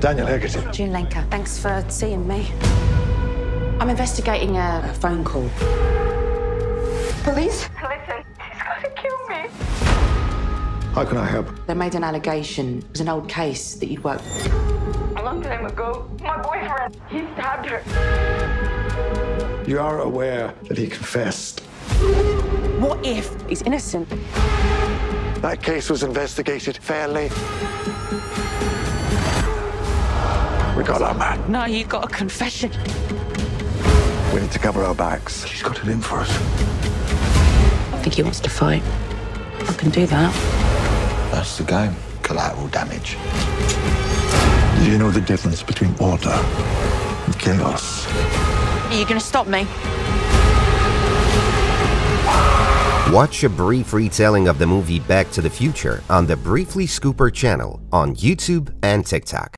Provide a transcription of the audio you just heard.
Daniel Hegarty. June Lenker, thanks for seeing me. I'm investigating a, a phone call. Police? Listen, he's gonna kill me. How can I help? They made an allegation. It was an old case that you'd worked. A long time ago, my boyfriend, he stabbed her. You are aware that he confessed. What if he's innocent? That case was investigated fairly. We got our man. No, you got a confession. We need to cover our backs. She's got it in for us. I think he wants to fight. I can do that. That's the game. Collateral damage. Do you know the difference between order and chaos? Are you going to stop me? Watch a brief retelling of the movie Back to the Future on the Briefly Scooper channel on YouTube and TikTok.